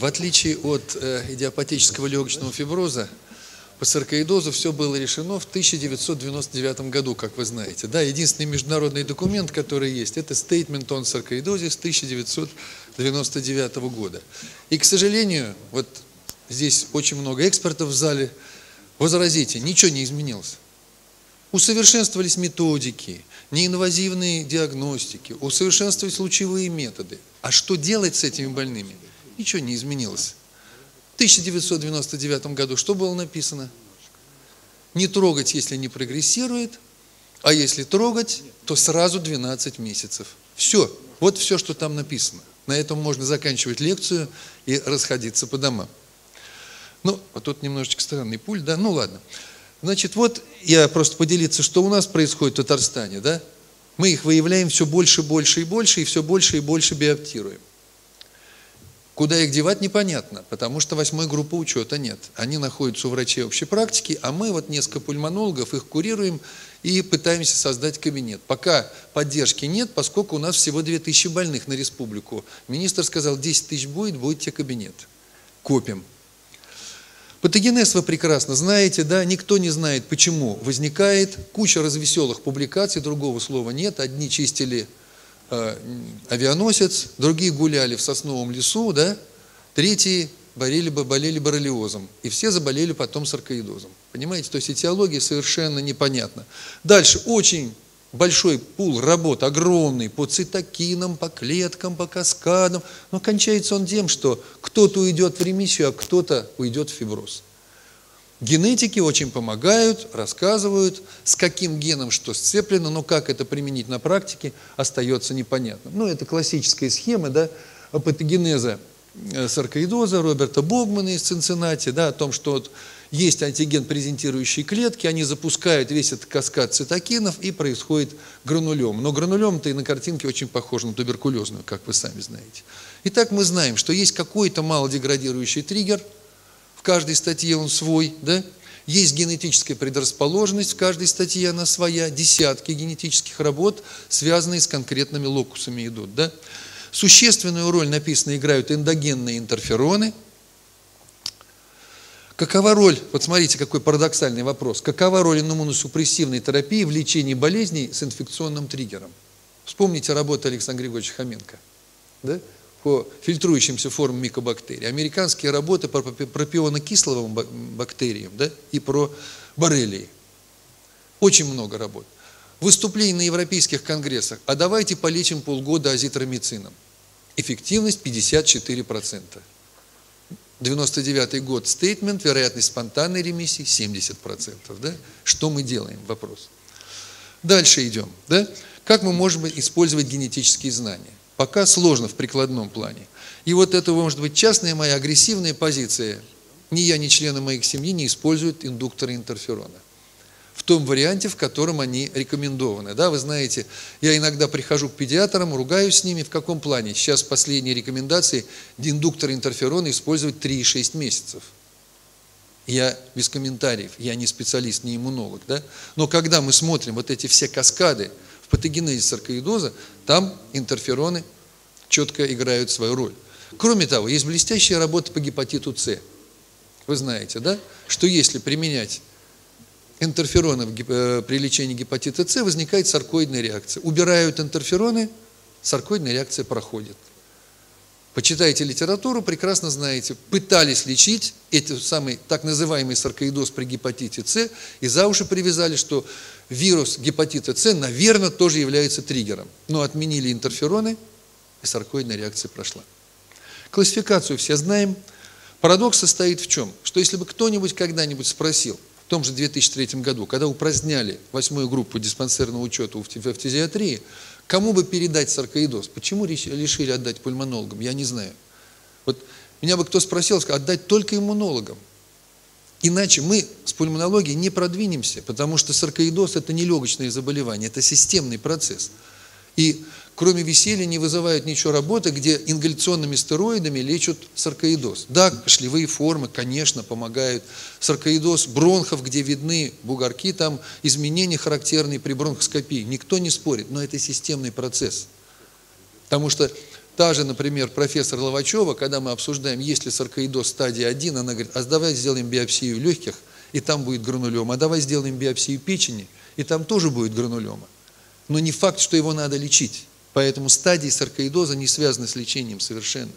В отличие от э, идиопатического легочного фиброза, по саркоидозу все было решено в 1999 году, как вы знаете. Да, единственный международный документ, который есть, это Statement on Sarcoidosis 1999 года. И, к сожалению, вот здесь очень много экспертов в зале, возразите, ничего не изменилось. Усовершенствовались методики, неинвазивные диагностики, усовершенствовались лучевые методы. А что делать с этими больными? Ничего не изменилось. В 1999 году что было написано? Не трогать, если не прогрессирует, а если трогать, то сразу 12 месяцев. Все. Вот все, что там написано. На этом можно заканчивать лекцию и расходиться по домам. Ну, а тут немножечко странный пульт, да? Ну, ладно. Значит, вот я просто поделиться, что у нас происходит в Татарстане, да? Мы их выявляем все больше, больше и больше, и все больше и больше биоптируем. Куда их девать, непонятно, потому что восьмой группы учета нет. Они находятся у врачей общей практики, а мы вот несколько пульмонологов их курируем и пытаемся создать кабинет. Пока поддержки нет, поскольку у нас всего 2000 больных на республику. Министр сказал, 10 тысяч будет, будет тебе кабинет. Копим. Патогенез вы прекрасно знаете, да, никто не знает, почему возникает. Куча развеселых публикаций, другого слова нет. Одни чистили авианосец, другие гуляли в сосновом лесу, да, третьи болели, болели боррелиозом, и все заболели потом саркоидозом. Понимаете, то есть этиология совершенно непонятна. Дальше очень большой пул работ, огромный, по цитокинам, по клеткам, по каскадам, но кончается он тем, что кто-то уйдет в ремиссию, а кто-то уйдет в фиброз. Генетики очень помогают, рассказывают, с каким геном что сцеплено, но как это применить на практике, остается непонятным. Ну, это классическая схема да, патогенеза э, саркоидоза Роберта Богмана из Цинциннати, да, о том, что вот есть антиген презентирующие клетки, они запускают весь этот каскад цитокинов и происходит гранулем. Но гранулем-то и на картинке очень похож на туберкулезную, как вы сами знаете. Итак, мы знаем, что есть какой-то малодеградирующий триггер – каждой статье он свой, да? Есть генетическая предрасположенность, в каждой статье она своя, десятки генетических работ, связанные с конкретными локусами идут, да? Существенную роль написано играют эндогенные интерфероны. Какова роль, вот смотрите, какой парадоксальный вопрос, какова роль иммуносупрессивной терапии в лечении болезней с инфекционным триггером? Вспомните работу Александра Григорьевича Хоменко. Да? По фильтрующимся формам микобактерий. Американские работы про пропионокисловым бактериям да, и про боррелии. Очень много работ. Выступлений на европейских конгрессах. А давайте полечим полгода азитромицином. Эффективность 54%. 99 год стейтмент, вероятность спонтанной ремиссии 70%. Да? Что мы делаем? Вопрос. Дальше идем. Да? Как мы можем использовать генетические знания? Пока сложно в прикладном плане. И вот это может быть частная моя агрессивная позиция. Ни я, ни члены моих семьи не используют индукторы интерферона. В том варианте, в котором они рекомендованы. Да, вы знаете, я иногда прихожу к педиатрам, ругаюсь с ними. В каком плане? Сейчас последние рекомендации индуктор интерферона использовать 3,6 месяцев. Я без комментариев, я не специалист, не иммунолог. Да? Но когда мы смотрим вот эти все каскады, в патогенезе саркоидоза там интерфероны четко играют свою роль. Кроме того, есть блестящая работа по гепатиту С. Вы знаете, да, что если применять интерфероны э, при лечении гепатита С, возникает саркоидная реакция. Убирают интерфероны, саркоидная реакция проходит. Почитайте литературу, прекрасно знаете, пытались лечить эти самый так называемый саркоидоз при гепатите С, и за уши привязали, что вирус гепатита С, наверное, тоже является триггером. Но отменили интерфероны, и саркоидная реакция прошла. Классификацию все знаем. Парадокс состоит в чем? Что если бы кто-нибудь когда-нибудь спросил, в том же 2003 году, когда упраздняли восьмую группу диспансерного учета в фтизиатрии, Кому бы передать саркоидоз? Почему решили отдать пульмонологам? Я не знаю. Вот меня бы кто спросил, сказал, отдать только иммунологам. Иначе мы с пульмонологией не продвинемся, потому что саркоидоз – это не легочное заболевание, это системный процесс. И кроме веселья не вызывают ничего работы, где ингаляционными стероидами лечат саркоидоз. Да, шлевые формы, конечно, помогают. Саркоидоз бронхов, где видны бугорки, там изменения характерные при бронхоскопии. Никто не спорит, но это системный процесс. Потому что Та же, например, профессор Ловачева, когда мы обсуждаем, есть ли саркоидоз стадии 1, она говорит, а давай сделаем биопсию легких, и там будет гранулема, а давай сделаем биопсию печени, и там тоже будет гранулема. Но не факт, что его надо лечить. Поэтому стадии саркоидоза не связаны с лечением совершенно.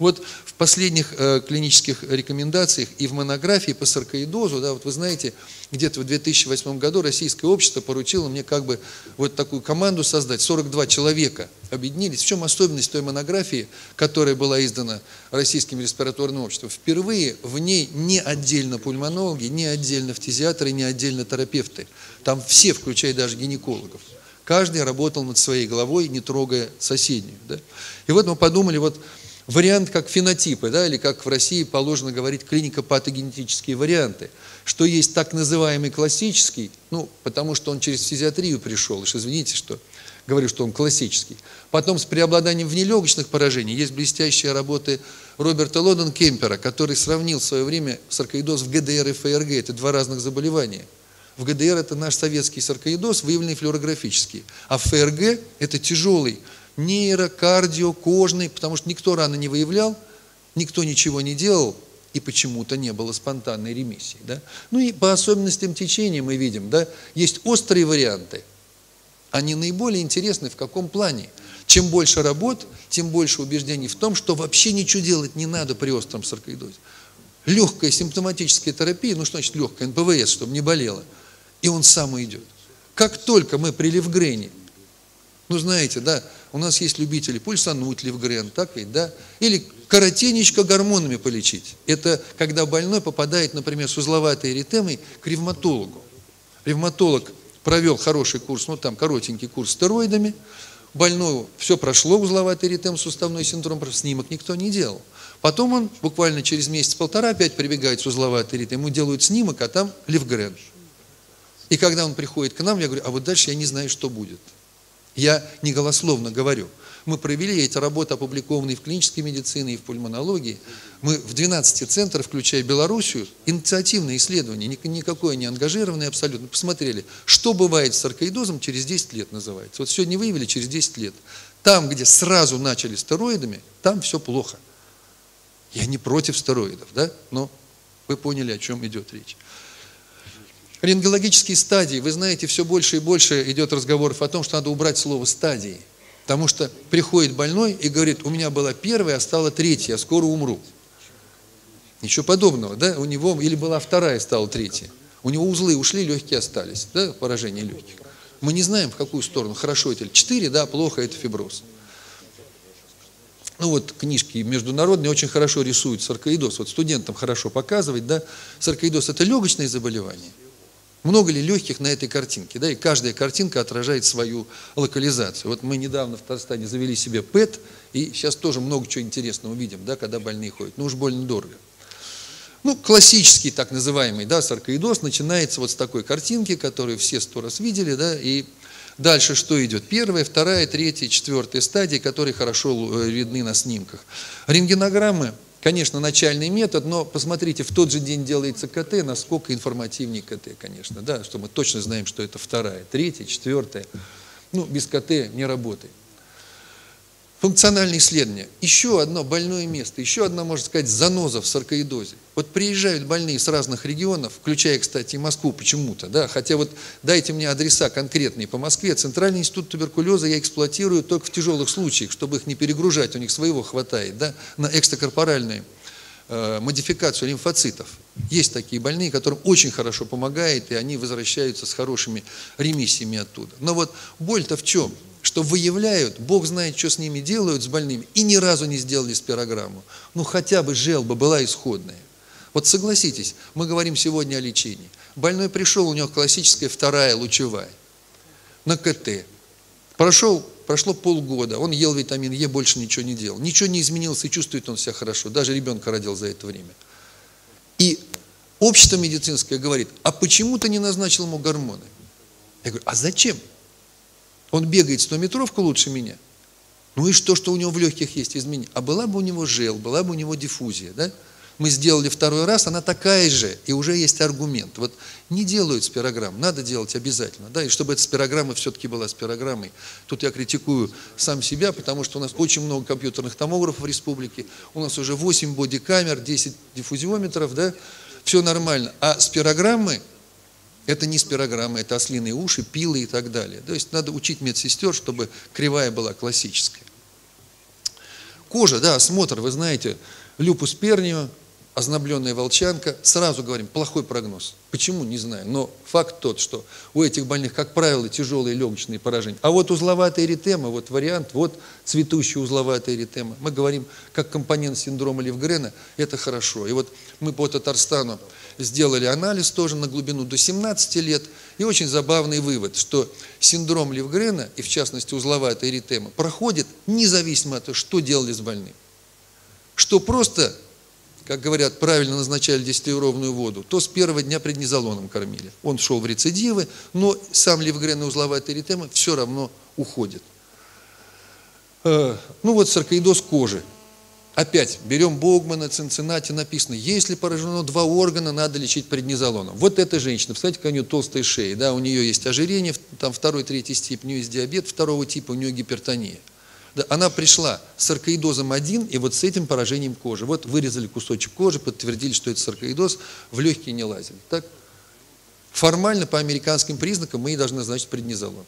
Вот в последних э, клинических рекомендациях и в монографии по саркоидозу, да, вот вы знаете, где-то в 2008 году Российское общество поручило мне как бы вот такую команду создать, 42 человека объединились. В чем особенность той монографии, которая была издана Российским респираторным обществом? Впервые в ней не отдельно пульмонологи, не отдельно фтизиатры, не отдельно терапевты. Там все, включая даже гинекологов. Каждый работал над своей головой, не трогая соседнюю. Да? И вот мы подумали, вот вариант как фенотипы, да, или как в России положено говорить клинико-патогенетические варианты, что есть так называемый классический, ну, потому что он через физиатрию пришел, уж извините, что говорю, что он классический. Потом с преобладанием внелегочных поражений есть блестящие работы Роберта Лоден Кемпера, который сравнил в свое время саркоидоз в ГДР и ФРГ. Это два разных заболевания. В ГДР это наш советский саркоидоз, выявленный флюорографически. А в ФРГ это тяжелый нейро, кожный, потому что никто рано не выявлял, никто ничего не делал, и почему-то не было спонтанной ремиссии. Да? Ну и по особенностям течения мы видим, да, есть острые варианты. Они наиболее интересны в каком плане? Чем больше работ, тем больше убеждений в том, что вообще ничего делать не надо при остром саркоидозе. Легкая симптоматическая терапия, ну что значит легкая, НПВС, чтобы не болело, и он сам идет. Как только мы при Левгрене, ну знаете, да, у нас есть любители пульсануть Левгрен, так ведь, да? Или коротенечко гормонами полечить. Это когда больной попадает, например, с узловатой эритемой к ревматологу. Ревматолог провел хороший курс, ну там коротенький курс стероидами, больному все прошло, узловатый эритем, суставной синдром, снимок никто не делал. Потом он буквально через месяц-полтора опять прибегает с узловатой эритем, ему делают снимок, а там левгрен. И когда он приходит к нам, я говорю, а вот дальше я не знаю, что будет. Я не голословно говорю. Мы провели эти работы, опубликованные в клинической медицине и в пульмонологии. Мы в 12 центрах, включая Белоруссию, инициативное исследование, никакое не ангажированное абсолютно, посмотрели, что бывает с саркоидозом через 10 лет называется. Вот сегодня выявили через 10 лет. Там, где сразу начали стероидами, там все плохо. Я не против стероидов, да? но вы поняли, о чем идет речь. Рентгенологические стадии, вы знаете, все больше и больше идет разговоров о том, что надо убрать слово стадии. Потому что приходит больной и говорит, у меня была первая, а стала третья, я скоро умру. Ничего подобного, да? У него или была вторая, стала третья. У него узлы ушли, легкие остались, да, поражение легких. Мы не знаем, в какую сторону, хорошо это. Четыре, да, плохо, это фиброз. Ну вот книжки международные очень хорошо рисуют саркоидоз. Вот студентам хорошо показывать, да. Саркоидоз – это легочное заболевание. Много ли легких на этой картинке? Да, и каждая картинка отражает свою локализацию. Вот мы недавно в Татарстане завели себе ПЭТ, и сейчас тоже много чего интересного увидим, да, когда больные ходят. Ну уж больно дорого. Ну, классический так называемый да, саркоидоз начинается вот с такой картинки, которую все сто раз видели, да, и дальше что идет? Первая, вторая, третья, четвертая стадии, которые хорошо э, видны на снимках. Рентгенограммы Конечно, начальный метод, но посмотрите, в тот же день делается КТ, насколько информативнее КТ, конечно, да, что мы точно знаем, что это вторая, третья, четвертая. Ну, без КТ не работает. Функциональные исследования. Еще одно больное место, еще одна, можно сказать, заноза в саркоидозе. Вот приезжают больные с разных регионов, включая, кстати, Москву почему-то, да, хотя вот дайте мне адреса конкретные по Москве. Центральный институт туберкулеза я эксплуатирую только в тяжелых случаях, чтобы их не перегружать, у них своего хватает, да, на экстракорпоральную э, модификацию лимфоцитов. Есть такие больные, которым очень хорошо помогает, и они возвращаются с хорошими ремиссиями оттуда. Но вот боль-то в чем? что выявляют, Бог знает, что с ними делают, с больными, и ни разу не сделали спирограмму. Ну, хотя бы желба была исходная. Вот согласитесь, мы говорим сегодня о лечении. Больной пришел, у него классическая вторая лучевая на КТ. Прошел, прошло полгода, он ел витамин Е, больше ничего не делал. Ничего не изменилось, и чувствует он себя хорошо. Даже ребенка родил за это время. И общество медицинское говорит, а почему ты не назначил ему гормоны? Я говорю, а зачем? Он бегает 100 метровку лучше меня. Ну и что, что у него в легких есть изменения? А была бы у него жел, была бы у него диффузия, да? Мы сделали второй раз, она такая же, и уже есть аргумент. Вот не делают спирограмм, надо делать обязательно, да, и чтобы эта спирограмма все-таки была спирограммой. Тут я критикую сам себя, потому что у нас очень много компьютерных томографов в республике, у нас уже 8 бодикамер, 10 диффузиометров, да, все нормально. А спирограммы, это не спирограммы, это ослиные уши, пилы и так далее. То есть надо учить медсестер, чтобы кривая была классическая. Кожа, да, осмотр, вы знаете, люпус пернио, ознобленная волчанка, сразу говорим, плохой прогноз. Почему, не знаю, но факт тот, что у этих больных, как правило, тяжелые легочные поражения. А вот узловатая эритема, вот вариант, вот цветущая узловатая эритема. Мы говорим, как компонент синдрома Левгрена, это хорошо. И вот мы по Татарстану сделали анализ тоже на глубину до 17 лет, и очень забавный вывод, что синдром Левгрена, и в частности узловатая эритема, проходит независимо от того, что делали с больным. Что просто как говорят, правильно назначали десятиуровную воду, то с первого дня преднизолоном кормили. Он шел в рецидивы, но сам левгрен и узловатая эритема все равно уходит. Э, ну вот саркоидоз кожи. Опять берем Богмана, Цинциннати, написано, если поражено два органа, надо лечить преднизолоном. Вот эта женщина, представляете, какая у нее толстая шея, да, у нее есть ожирение, там второй, третий степень, у нее есть диабет, второго типа, у нее гипертония. Она пришла с саркоидозом один и вот с этим поражением кожи. Вот вырезали кусочек кожи, подтвердили, что это саркоидоз, в легкие не лазили. Так? Формально по американским признакам мы ей должны назначить преднизолон.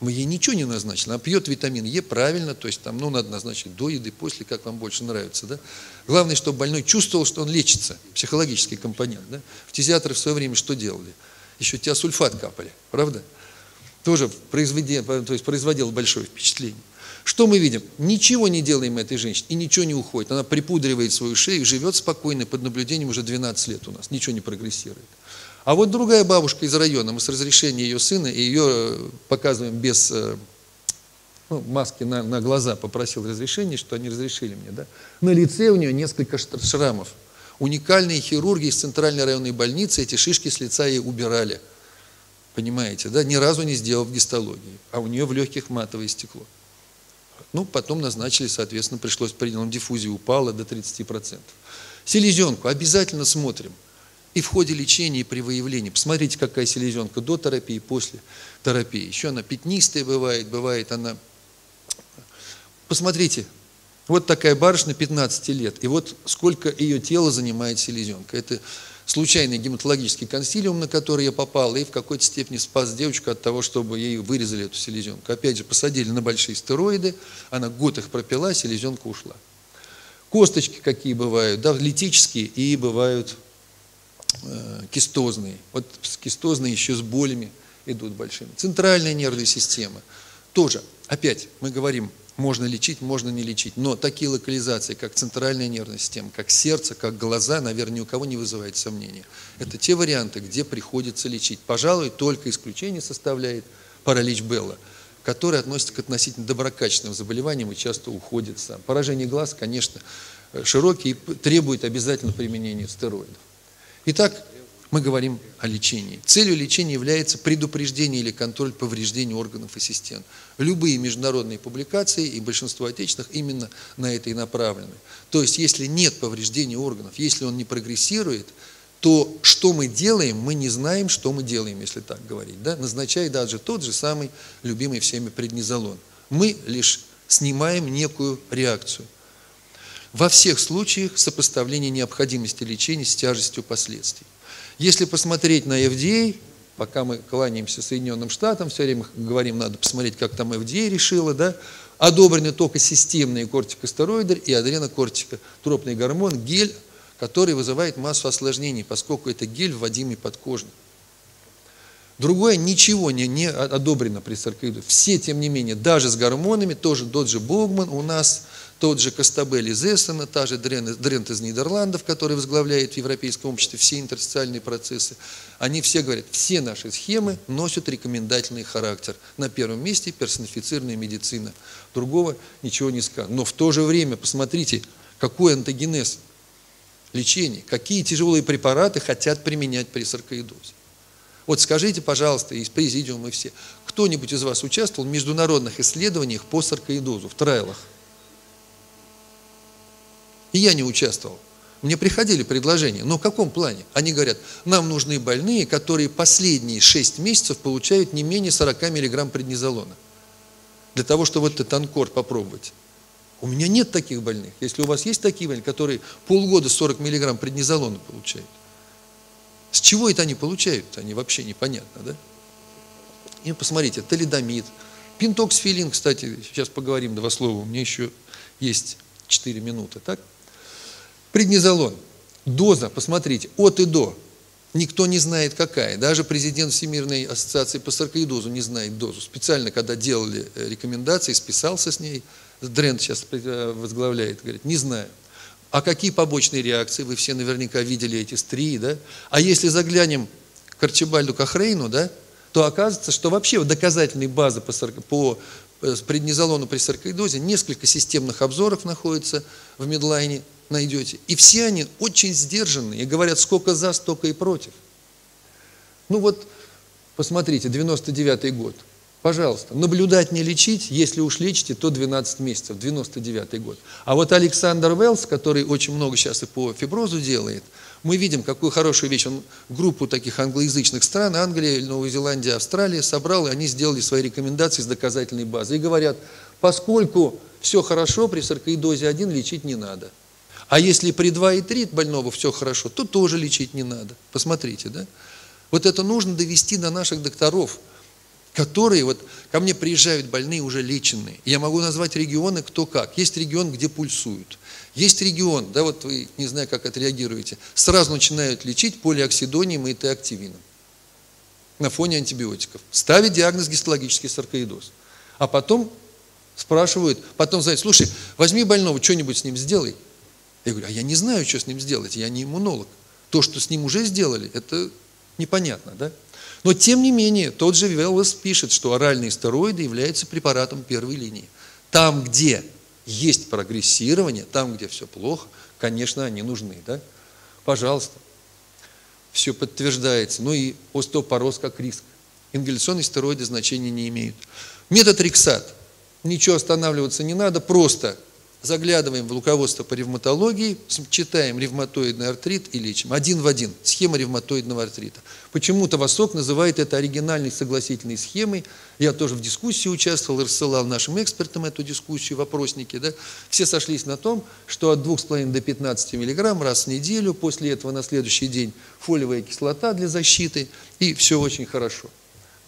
Мы ей ничего не назначили. Она пьет витамин Е правильно, то есть там, ну, надо назначить до еды, после, как вам больше нравится. Да? Главное, чтобы больной чувствовал, что он лечится, психологический компонент. Да? Фтизиатры в свое время что делали? Еще тиосульфат капали, правда? Тоже производил, то есть производил большое впечатление. Что мы видим? Ничего не делаем этой женщине, и ничего не уходит. Она припудривает свою шею, живет спокойно, под наблюдением уже 12 лет у нас, ничего не прогрессирует. А вот другая бабушка из района, мы с разрешения ее сына, и ее э, показываем без э, ну, маски на, на глаза, попросил разрешения, что они разрешили мне. Да? На лице у нее несколько шрамов. Уникальные хирурги из центральной районной больницы эти шишки с лица ей убирали. Понимаете, да? Ни разу не сделав гистологии. А у нее в легких матовое стекло. Ну, потом назначили, соответственно, пришлось пределом диффузии упала до 30%. Селезенку обязательно смотрим. И в ходе лечения, и при выявлении. Посмотрите, какая селезенка до терапии, после терапии. Еще она пятнистая бывает, бывает она... Посмотрите, вот такая барышня 15 лет, и вот сколько ее тело занимает селезенка. Это случайный гематологический консилиум, на который я попал, и в какой-то степени спас девочку от того, чтобы ей вырезали эту селезенку. Опять же, посадили на большие стероиды, она год их пропила, селезенка ушла. Косточки какие бывают, да, литические и бывают э, кистозные. Вот кистозные еще с болями идут большими. Центральная нервная система тоже, опять мы говорим, можно лечить, можно не лечить. Но такие локализации, как центральная нервная система, как сердце, как глаза, наверное, ни у кого не вызывает сомнения. Это те варианты, где приходится лечить. Пожалуй, только исключение составляет паралич Белла, который относится к относительно доброкачественным заболеваниям и часто уходит сам. Поражение глаз, конечно, широкий и требует обязательно применения стероидов. Итак, мы говорим о лечении. Целью лечения является предупреждение или контроль повреждений органов и систем. Любые международные публикации и большинство отечественных именно на это и направлены. То есть, если нет повреждения органов, если он не прогрессирует, то что мы делаем, мы не знаем, что мы делаем, если так говорить. Да? Назначая даже тот же самый любимый всеми преднизолон. Мы лишь снимаем некую реакцию. Во всех случаях сопоставление необходимости лечения с тяжестью последствий. Если посмотреть на FDA, пока мы кланяемся Соединенным Штатам, все время говорим, надо посмотреть, как там FDA решила, да, одобрены только системные кортикостероиды и адренокортикотропный гормон, гель, который вызывает массу осложнений, поскольку это гель, вводимый подкожно. Другое ничего не, не одобрено при саркоиду. Все, тем не менее, даже с гормонами, тоже тот же Богман у нас тот же Костабель из Эссена, та же Дрент из Нидерландов, который возглавляет в Европейском обществе все интерстициальные процессы, они все говорят, все наши схемы носят рекомендательный характер. На первом месте персонифицированная медицина. Другого ничего не сказано. Но в то же время, посмотрите, какой антогенез лечения, какие тяжелые препараты хотят применять при саркоидозе. Вот скажите, пожалуйста, из президиума и все, кто-нибудь из вас участвовал в международных исследованиях по саркоидозу, в трайлах? И я не участвовал. Мне приходили предложения, но в каком плане? Они говорят, нам нужны больные, которые последние 6 месяцев получают не менее 40 миллиграмм преднизолона. Для того, чтобы этот анкор попробовать. У меня нет таких больных. Если у вас есть такие больные, которые полгода 40 миллиграмм преднизолона получают, с чего это они получают? Они вообще непонятно, да? И посмотрите, талидомид, пинтоксфилин, кстати, сейчас поговорим два слова, у меня еще есть 4 минуты, так? Преднизолон, доза, посмотрите, от и до, никто не знает какая, даже президент Всемирной ассоциации по саркоидозу не знает дозу. Специально, когда делали рекомендации, списался с ней, Дрент сейчас э, возглавляет, говорит, не знаю. А какие побочные реакции? Вы все наверняка видели эти стрии, да? А если заглянем к Арчибальду Кахрейну, да, то оказывается, что вообще доказательной базы по, по э, преднизолону при саркоидозе несколько системных обзоров находится в медлайне, найдете. И все они очень сдержанные и говорят, сколько за, столько и против. Ну вот, посмотрите, 99 год – Пожалуйста, наблюдать не лечить, если уж лечите, то 12 месяцев, 99 год. А вот Александр Велс, который очень много сейчас и по фиброзу делает, мы видим, какую хорошую вещь. Он группу таких англоязычных стран, Англия, Новая Зеландия, Австралия, собрал, и они сделали свои рекомендации с доказательной базой. И говорят, поскольку все хорошо, при саркоидозе 1 лечить не надо. А если при 2 и 3 больного все хорошо, то тоже лечить не надо. Посмотрите, да? Вот это нужно довести до наших докторов – которые вот ко мне приезжают больные уже леченные. Я могу назвать регионы кто как. Есть регион, где пульсуют. Есть регион, да, вот вы не знаю, как отреагируете, сразу начинают лечить полиоксидонием и теактивином на фоне антибиотиков. Ставят диагноз гистологический саркоидоз. А потом спрашивают, потом знаете, слушай, возьми больного, что-нибудь с ним сделай. Я говорю, а я не знаю, что с ним сделать, я не иммунолог. То, что с ним уже сделали, это непонятно, да? Но тем не менее, тот же Веллес пишет, что оральные стероиды являются препаратом первой линии. Там, где есть прогрессирование, там, где все плохо, конечно, они нужны. Да? Пожалуйста. Все подтверждается. Ну и остеопороз как риск. Ингаляционные стероиды значения не имеют. Метод Рексат. Ничего останавливаться не надо, просто заглядываем в руководство по ревматологии, читаем ревматоидный артрит и лечим. Один в один. Схема ревматоидного артрита. Почему-то Восток называет это оригинальной согласительной схемой. Я тоже в дискуссии участвовал, рассылал нашим экспертам эту дискуссию, вопросники. Да? Все сошлись на том, что от 2,5 до 15 миллиграмм раз в неделю, после этого на следующий день фолиевая кислота для защиты, и все очень хорошо.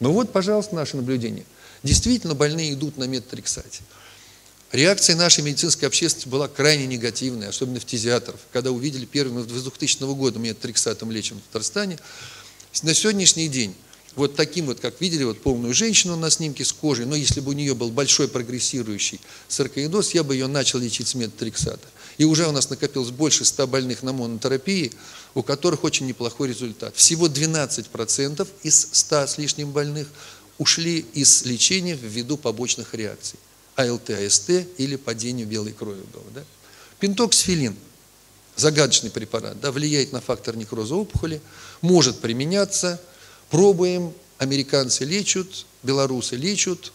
Ну вот, пожалуйста, наше наблюдение. Действительно, больные идут на метатрексате. Реакция нашей медицинской общественности была крайне негативная, особенно фтизиатров. Когда увидели первым, с 2000 года мы триксатом лечим в Татарстане, на сегодняшний день вот таким вот, как видели, вот полную женщину на снимке с кожей, но если бы у нее был большой прогрессирующий саркоидоз, я бы ее начал лечить с метатриксата. И уже у нас накопилось больше 100 больных на монотерапии, у которых очень неплохой результат. Всего 12% из 100 с лишним больных ушли из лечения ввиду побочных реакций. АЛТ, АСТ или падению белой крови было. Да? Пентоксфилин, загадочный препарат, да, влияет на фактор некроза опухоли, может применяться, пробуем, американцы лечат, белорусы лечат,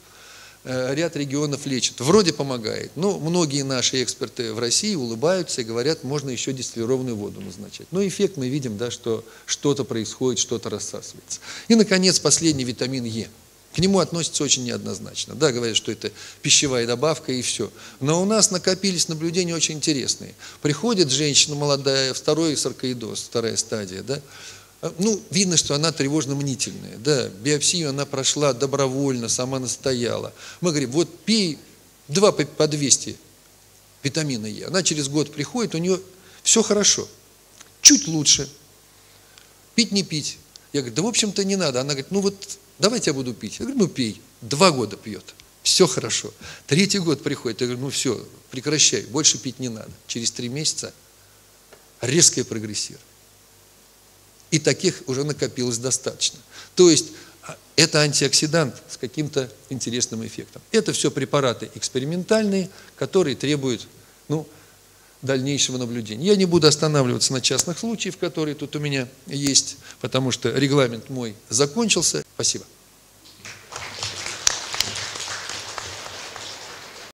э, ряд регионов лечат. Вроде помогает, но многие наши эксперты в России улыбаются и говорят, можно еще дистиллированную воду назначать. Но эффект мы видим, да, что что-то происходит, что-то рассасывается. И, наконец, последний витамин Е – к нему относятся очень неоднозначно. Да, говорят, что это пищевая добавка и все. Но у нас накопились наблюдения очень интересные. Приходит женщина молодая, второй саркоидоз, вторая стадия, да, ну, видно, что она тревожно-мнительная, да, биопсию она прошла добровольно, сама настояла. Мы говорим, вот пей два по 200 витамина Е. Она через год приходит, у нее все хорошо, чуть лучше. Пить не пить. Я говорю, да в общем-то не надо. Она говорит, ну вот давайте я буду пить. Я говорю, ну пей. Два года пьет. Все хорошо. Третий год приходит, я говорю, ну все, прекращай, больше пить не надо. Через три месяца резкое прогрессирование. И таких уже накопилось достаточно. То есть а, это антиоксидант с каким-то интересным эффектом. Это все препараты экспериментальные, которые требуют ну, дальнейшего наблюдения. Я не буду останавливаться на частных случаях, которые тут у меня есть, потому что регламент мой закончился. Спасибо.